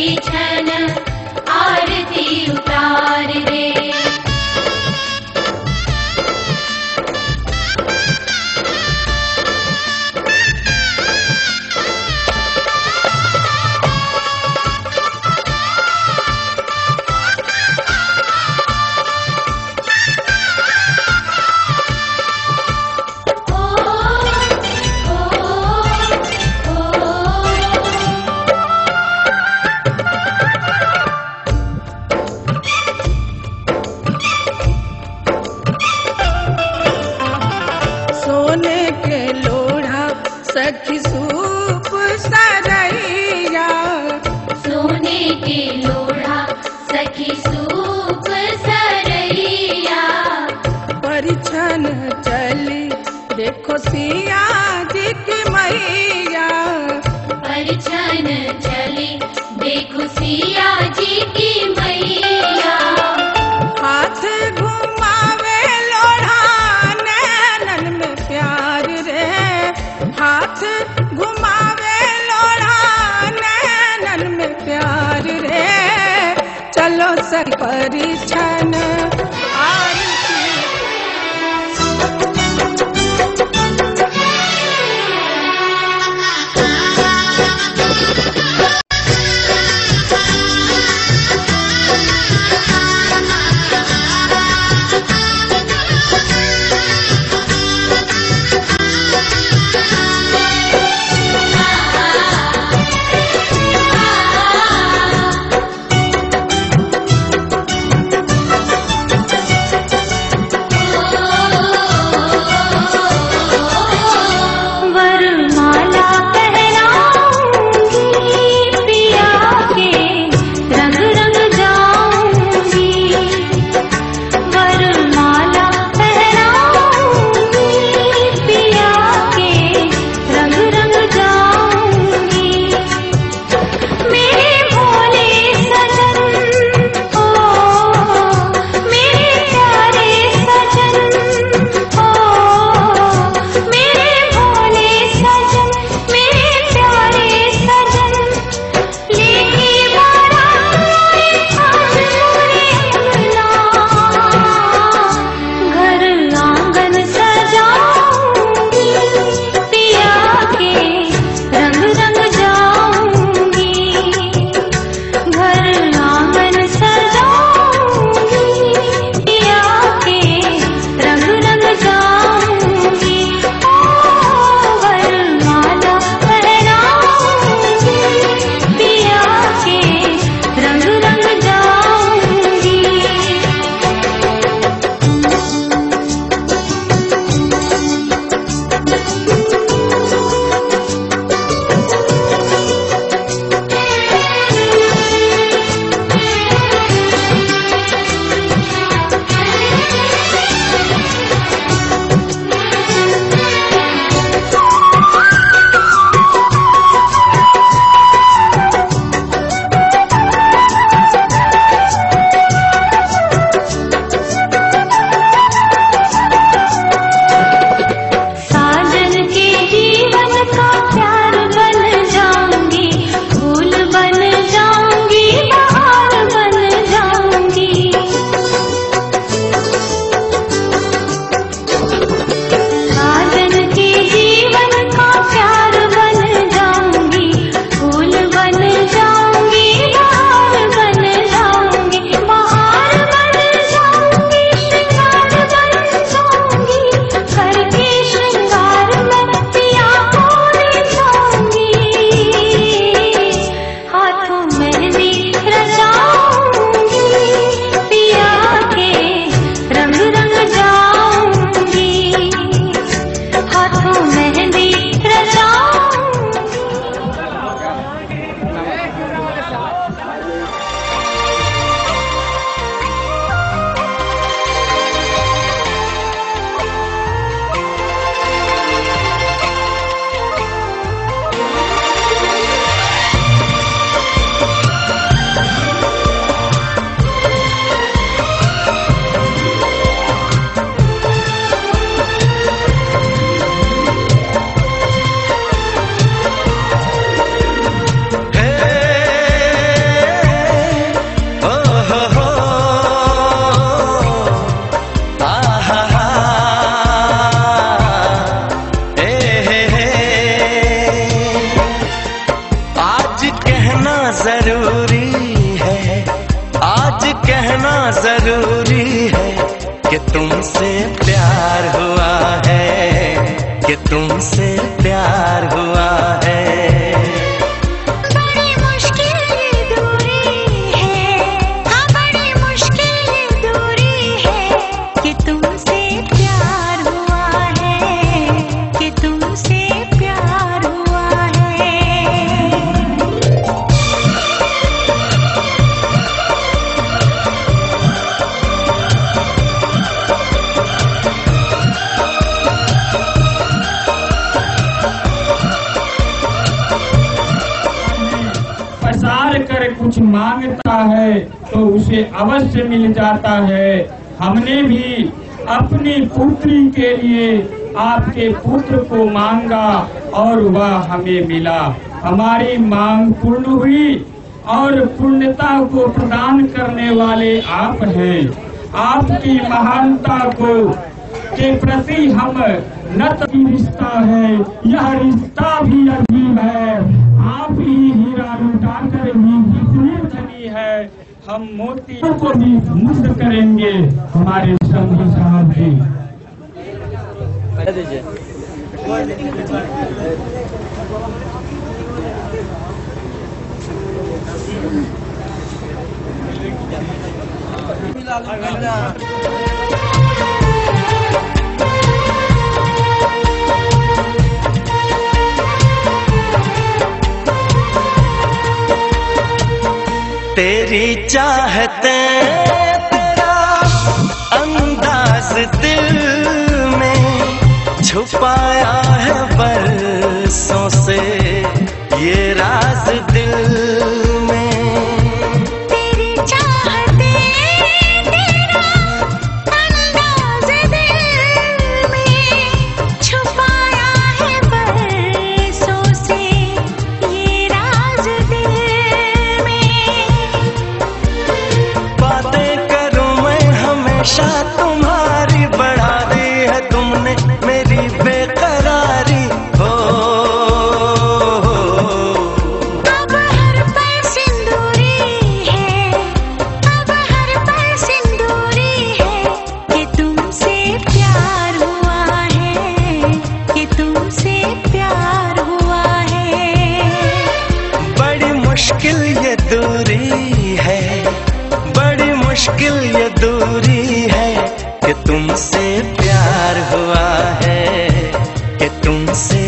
Jai हाथ घुमावे लोड़ा नैनन में प्यार रे। चलो सर सरिच्छन् माँगता है तो उसे अवश्य मिल जाता है। हमने भी अपनी पुत्री के लिए आपके पुत्र को मांगा और वह हमें मिला। हमारी मांग पूर्ण हुई और पूर्णता को प्रदान करने वाले आप हैं। आपकी महानता को के प्रति हम रिश्ता है। यह रिश्ता भी अजीब है। आप ही हीरा लुटा कर धनी है हम मोती को भी मुक्त करेंगे हमारे संघ साहब जी। तेरी चाहते तेरा अंदाज दिल में छुपाया है बरसों से ये राज कि तुमसे प्यार हुआ है कि तुमसे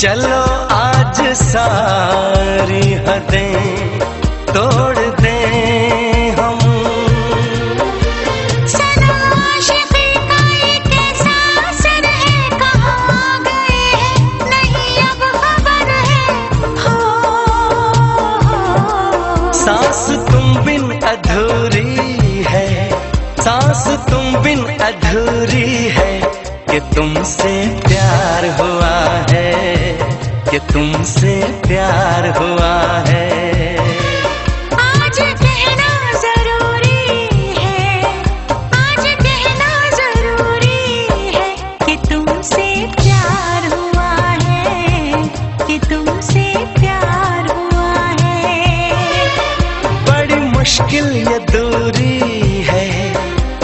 चलो आज सारी हदें तुमसे प्यार हुआ है। आज कहना ज़रूरी है। आज कहना ज़रूरी है कि तुमसे प्यार हुआ है। कि तुमसे प्यार हुआ है। बड़ी मुश्किल ये दूरी है।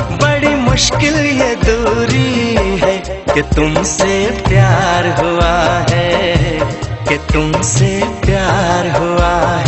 बड़ी मुश्किल ये दूरी है कि तुमसे प्यार हुआ है। कि तुमसे प्यार हुआ है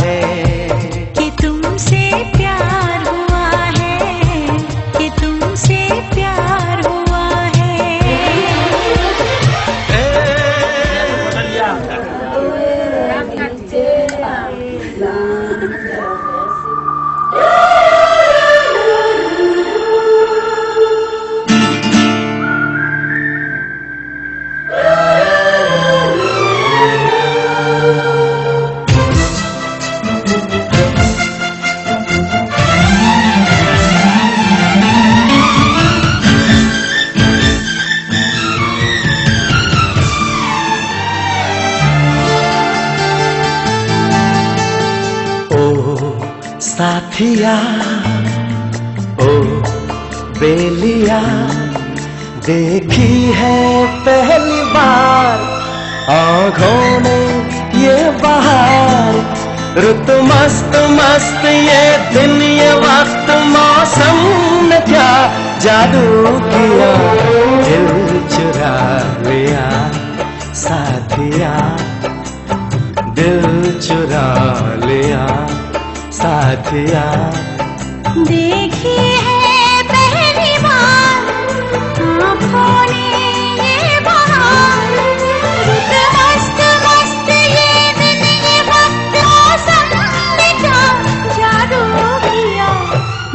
आँखों ने ये बाहर। रुत मस्त मस्त ये दिन, ये वक्त, मौसम ने क्या जादू किया। दिल चुरा लिया साथिया, दिल चुरा लिया, साथिया। देखी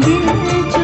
दिल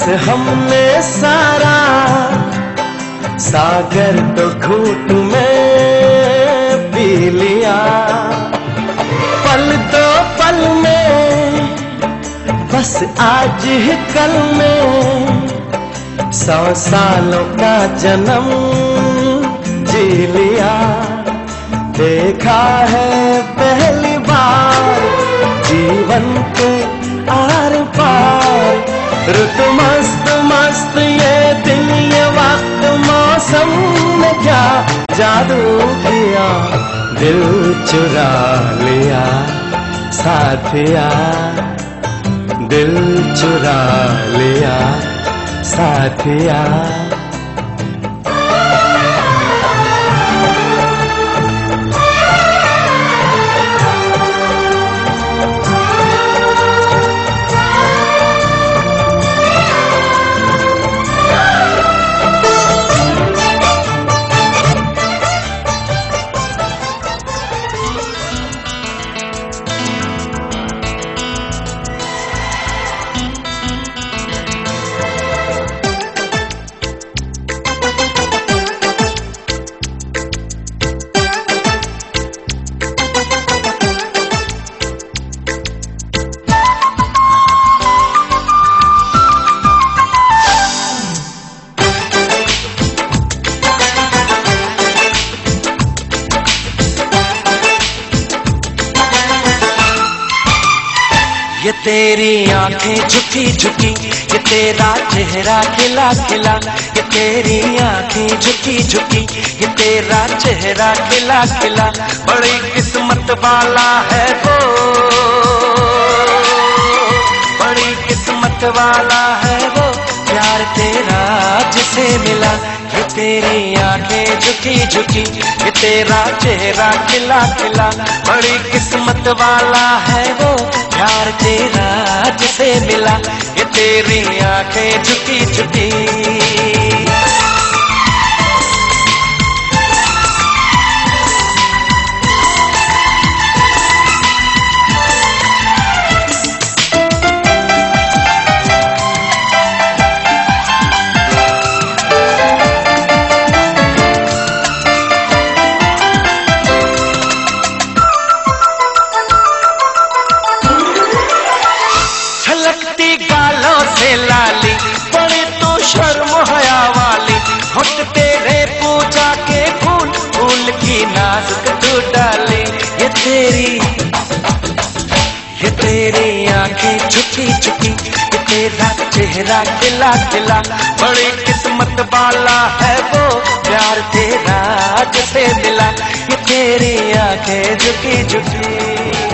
बस हमने सारा सागर तो घूट में पी लिया पल दो पल में, बस आज ही कल में सौ सालों का जन्म जी लिया। देखा है क्या जादू किया? दिल चुरा लिया साथिया दिल चुरा लिया साथिया ये तेरी आँखें झुकी झुकी, ये तेरा चेहरा खिला खिला, ये तेरी आँखें झुकी झुकी, ये तेरा चेहरा खिला खिला, बड़ी किस्मत वाला है वो। बड़ी किस्मत वाला है वो। प्यार तेरा जिसे मिला, ये तेरी आँखें झुकी झुकी, ये तेरा चेहरा खिला खिला, बड़ी किस्मत वाला है वो। प्यार तेरा जिसे मिला, ये तेरी आँखें झुकी झुकी। तेरी आँखें छुपी छुपी तेरा चेहरा खिला खिला, बड़ी किस्मत वाला है वो, प्यार तेरा जिसे मिला ये तेरी आँखें झुकी झुकी।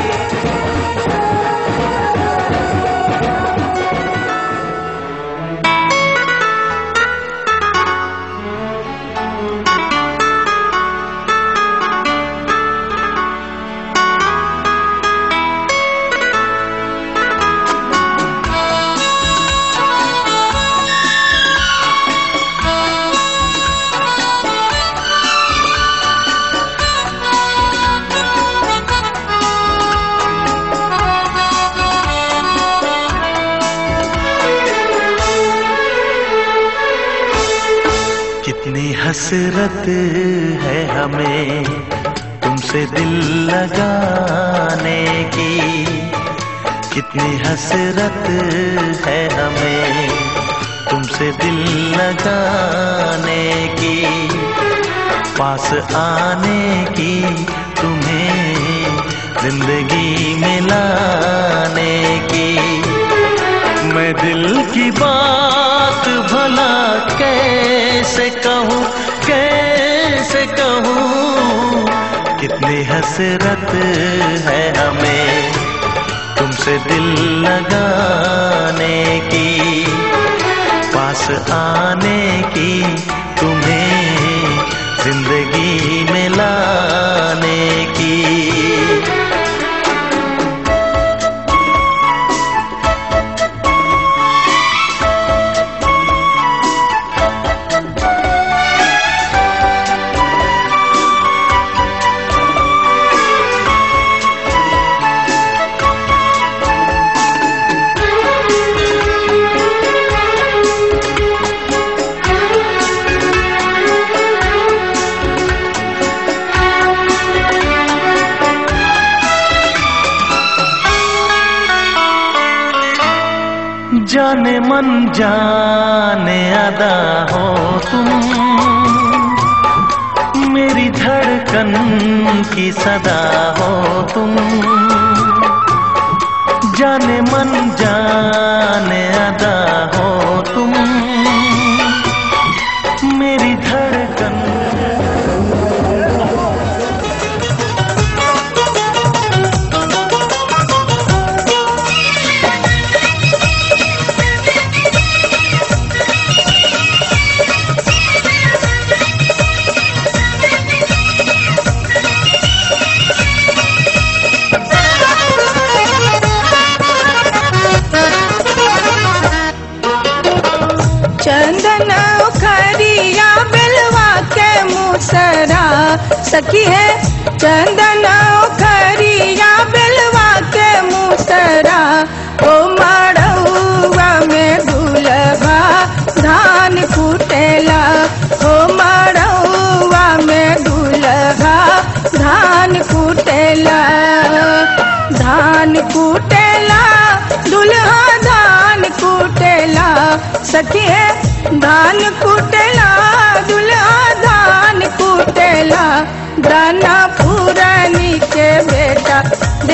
हसरत है हमें तुमसे दिल लगाने की। कितनी हसरत है हमें तुमसे दिल लगाने की। पास आने की तुम्हें ज़िंदगी में लाने की। मैं दिल की बात भला कैसे कहूँ? हसरत है हमें तुमसे दिल लगाने की, पास आने की, तुम्हें ज़िंदगी में लाने की। जाने मन जाने अदा हो तुम। मेरी धड़कन की सदा हो तुम। जाने मन जाने सखी है, चंदन खरिया बिलवा के मुसरा। ओ मड़ुआ में दुलभा धान कुटेला ओ मड़ुआ में दुलभा धान कुटेला धान कुटेला दुल्हा धान कुटेला सखिए धान कुटेला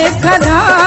देख